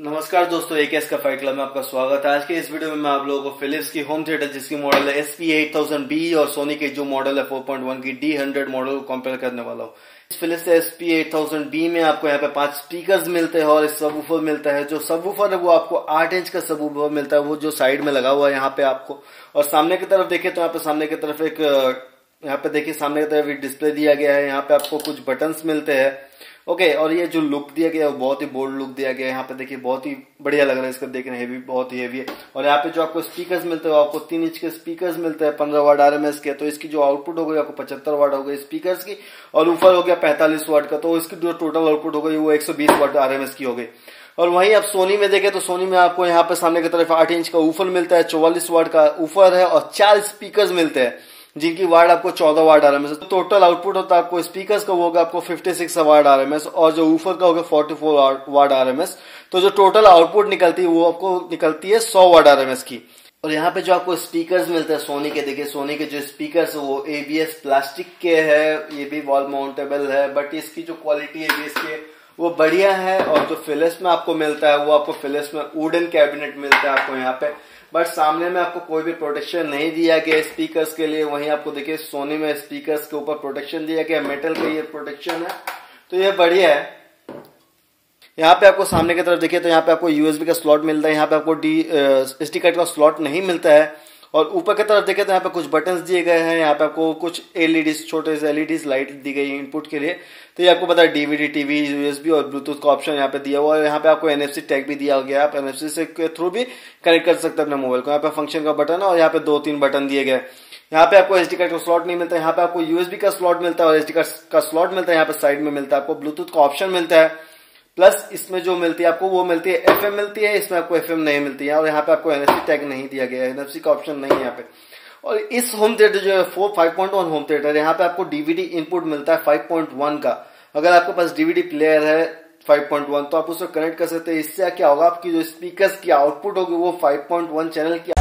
नमस्कार दोस्तों एस का फाइट क्लब में आपका स्वागत है। आज के इस वीडियो में मैं आप लोगों को फिलिप्स की होम थिएटर जिसकी मॉडल है S P eight thousand B और सोनी की जो मॉडल है 4.1 की डी हंड्रेड मॉडल को कंपेयर करने वाला हूँ। इस Philips S P eight thousand B में आपको यहाँ पे पाँच स्पीकर्स मिलते हैं और सब मिलता है। जो सब है वो आपको आठ इंच का सब मिलता है। वो जो साइड में लगा हुआ है, यहाँ पे आपको। और सामने की तरफ़ देखे तो यहाँ पे सामने की तरफ़ एक यहाँ पे देखिए सामने की तरफ़ डिस्प्ले दिया गया है, यहाँ पे आपको कुछ बटन्स मिलते हैं। ओके और ये जो लुक दिया गया है बहुत ही बोल्ड लुक दिया गया है। यहाँ पे देखिए बहुत ही बढ़िया लग रहा है, इसका देखने हेवी बहुत ही हेवी है। और यहाँ पे जो आपको स्पीकर्स मिलते हैं आपको तीन इंच के स्पीकर्स मिलते हैं, पंद्रह वाट आर के। तो इसकी जो आउटपुट हो गई, आपको पचहत्तर वाट हो गई स्पीकर्स की, और ऊपर हो गया पैंतालीस वाट का। तो इसकी जो टोटल आउटपुट हो गई, वो एक वाट आर की हो गई। और वहीं आप सोनी में देखें तो सोनी में आपको यहाँ पे सामने की तरफ़ आठ इंच का ऊफर मिलता है, चौवालीस वाट का ऊफर है, और चार स्पीकर मिलते हैं। जिनकी वार्ड आपको 14 वार्ड आ रहा है। टोटल आउटपुट होता है आपको स्पीकर्स का वो होगा, आपको 56 वार्ड आ रहा है। और जो ऊफर का होगा 44 वार्ड आ रहा है। तो जो टोटल आउटपुट निकलती है, वो आपको निकलती है 100 वार्ड आ रहा की और यहाँ पे जो आपको स्पीकर्स मिलते हैं सोनी के, देखिए सोनी के जो स्पीकर्स वो एबीएस प्लास्टिक के है, ये भी वॉल माउंटेबल है बट इसकी जो क्वालिटी है इसके वो बढ़िया है। और जो फिलिप्स में आपको मिलता है, वो आपको फिलिप्स में वुडन कैबिनेट मिलता है आपको यहाँ पे। बट सामने में आपको कोई भी प्रोटेक्शन नहीं दिया गया स्पीकर्स के लिए। वहीं आपको देखिए सोनी में स्पीकर्स के ऊपर प्रोटेक्शन दिया गया। मेटल का ये प्रोटेक्शन है। तो ये बढ़िया है। यहाँ पे आपको सामने की तरफ़ देखिए तो यहाँ पे आपको यूएसबी का स्लॉट मिलता है। यहाँ पे आपको डी एस कार्ड का स्लॉट नहीं मिलता है। और ऊपर की तरफ़ देखें तो यहाँ पे कुछ बटन्स दिए गए हैं, यहाँ पे आपको कुछ एलईडी छोटे से एलईडी लाइट दी गई है इनपुट के लिए। तो ये आपको पता है डीवीडी टीवी यूएसबी और ब्लूटूथ का ऑप्शन यहाँ पे दिया हुआ है। यहाँ पे आपको एनएफसी टैग भी दिया गया आप एनएफसी से के थ्रू भी कनेक्ट कर सकते हैं अपने मोबाइल को। यहाँ पे फ़ंक्शन का बटन है और यहाँ पे दो तीन बटन दिए गए यहाँ पे आपको एसडी कार्ड का स्लॉट नहीं मिलता। यहाँ पे आपको यूएसबी का स्लॉट मिलता है और एसडी कार्ड का स्लॉट मिलता है। यहाँ पे साइड में मिलता है। आपको ब्लूटूथ का ऑप्शन मिलता है। प्लस इसमें जो मिलती है आपको, वो मिलती है एफएम मिलती है, इसमें आपको एफ़ नहीं मिलती है। और यहाँ पे आपको एनएफसी टैग नहीं दिया गया है। एनएफसी का ऑप्शन नहीं है यहाँ पे। और इस होम थिएटर जो है four five point one home theatre यहाँ पे आपको डीवीडी इनपुट मिलता है फाइव पॉइंट वन का। अगर आपके पास डीवीडी प्लेयर है 5.1 तो आप उसको कनेक्ट कर सकते हैं। इससे क्या होगा, आपकी जो स्पीकर्स की आउटपुट होगी, वो 5.1 चैनल की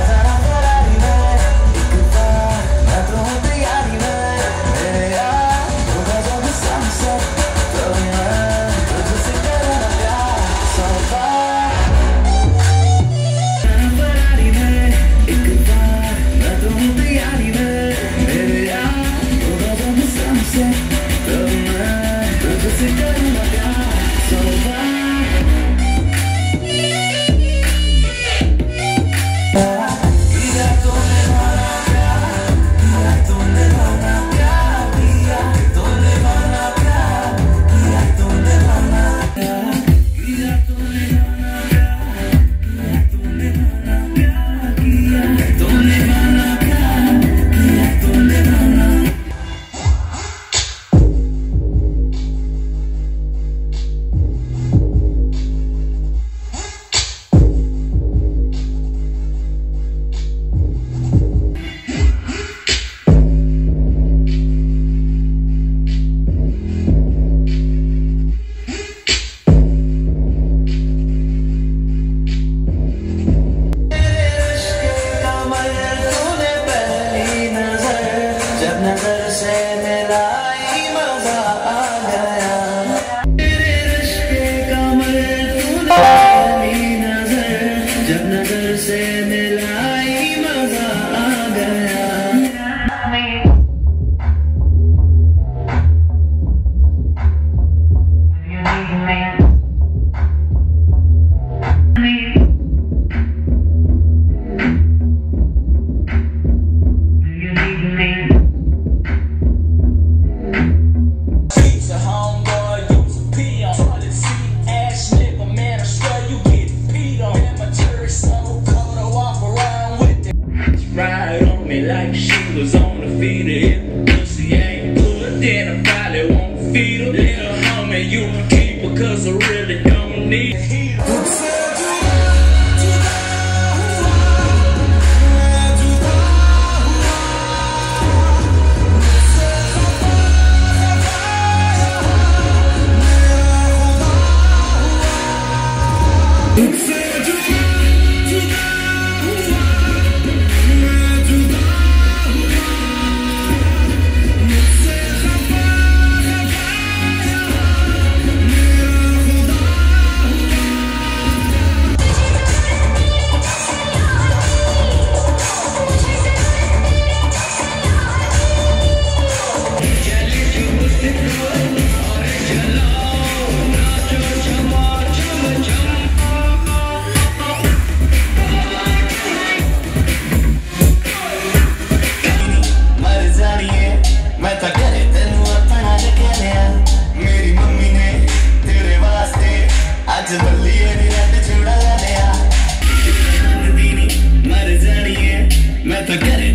said I probably won't feed her. Little homie, you can keep cause I really don't need forget it.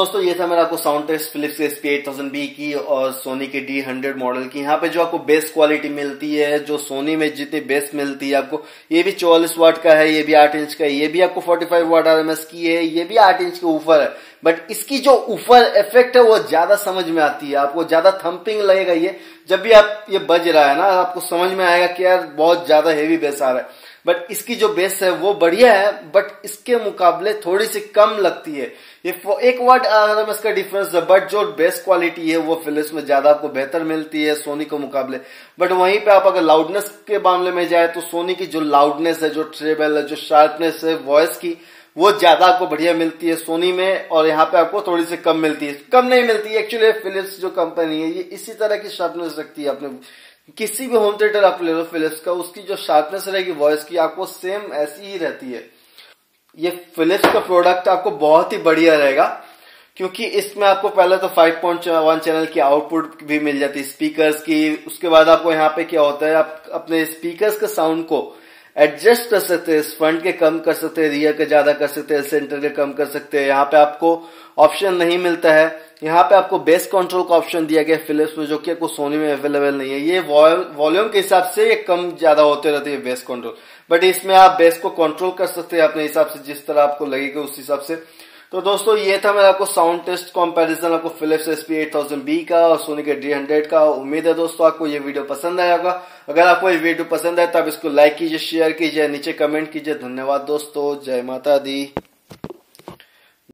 दोस्तों, ये था मेरा आपको साउंड टेस्ट फिलिप्स के एसपी एट थाउज़ेंड बी की और सोनी के डी हंड्रेड मॉडल की। यहाँ पे जो आपको बेस्ट क्वालिटी मिलती है, जो सोनी में जितनी बेस्ट मिलती है आपको, ये भी चौवालीस वाट का है, ये भी आठ इंच का है, ये भी आपको फोर्टी फाइव वाट आर की है, ये भी आठ इंच के ऊपर है। बट इसकी जो ऊपर इफ़ेक्ट है, वो ज़्यादा समझ में आती है, आपको ज़्यादा थम्पिंग लगेगा ये। जब भी आप, ये बज रहा है ना, आपको समझ में आएगा कि यार बहुत ज़्यादा हेवी बेस आ रहा है। बट इसकी जो बेस है, वो बढ़िया है बट इसके मुकाबले थोड़ी सी कम लगती है। ये एक वर्ड आरएमएस का डिफरेंस है बट जो बेस क्वालिटी है, वो फिलिप्स में ज़्यादा आपको बेहतर मिलती है, सोनी के मुकाबले। बट वहीं पे आप अगर लाउडनेस के मामले में जाए तो सोनी की जो लाउडनेस है, जो ट्रेबल है, जो शार्पनेस है वॉइस की, वो ज़्यादा आपको बढ़िया मिलती है सोनी में, और यहाँ पे आपको थोड़ी सी कम मिलती है। कम नहीं मिलती एक्चुअली फिलिप्स जो कंपनी है, ये इसी तरह की शार्पनेस रखती है अपने किसी भी होम थिएटर आप ले लो फिलिप्स का, उसकी जो शार्पनेस रहेगी वॉइस की, आपको सेम ऐसी ही रहती है। ये फिलिप्स का प्रोडक्ट आपको बहुत ही बढ़िया रहेगा, क्योंकि इसमें आपको पहले तो 5.1 चैनल की आउटपुट भी मिल जाती है स्पीकर्स की, उसके बाद आपको यहाँ पे क्या होता है, आप अपने स्पीकर्स के साउंड को एडजस्ट कर सकते हैं फ्रंट के कम कर सकते हैं रियर के ज़्यादा कर सकते हैं सेंटर के कम कर सकते हैं। यहाँ पे आपको ऑप्शन नहीं मिलता है। यहाँ पे आपको बेस कंट्रोल का ऑप्शन दिया गया फिलिप्स में, जो कि आपको सोनी में अवेलेबल नहीं है। ये वॉल्यूम के हिसाब से ये कम ज़्यादा होते रहते हैं बेस कंट्रोल बट इसमें आप बेस को कंट्रोल कर सकते हैं अपने हिसाब से, जिस तरह आपको लगेगा उस हिसाब से। तो दोस्तों, ये था मेरा आपको साउंड टेस्ट कंपैरिजन आपको Philips S P eight thousand B का और सोनी के डी हंड्रेड का। उम्मीद है दोस्तों, आपको ये वीडियो पसंद आया होगा। अगर आपको ये वीडियो पसंद आए तो आप इसको लाइक कीजिए शेयर कीजिए, नीचे कमेंट कीजिए। धन्यवाद दोस्तों, जय माता दी।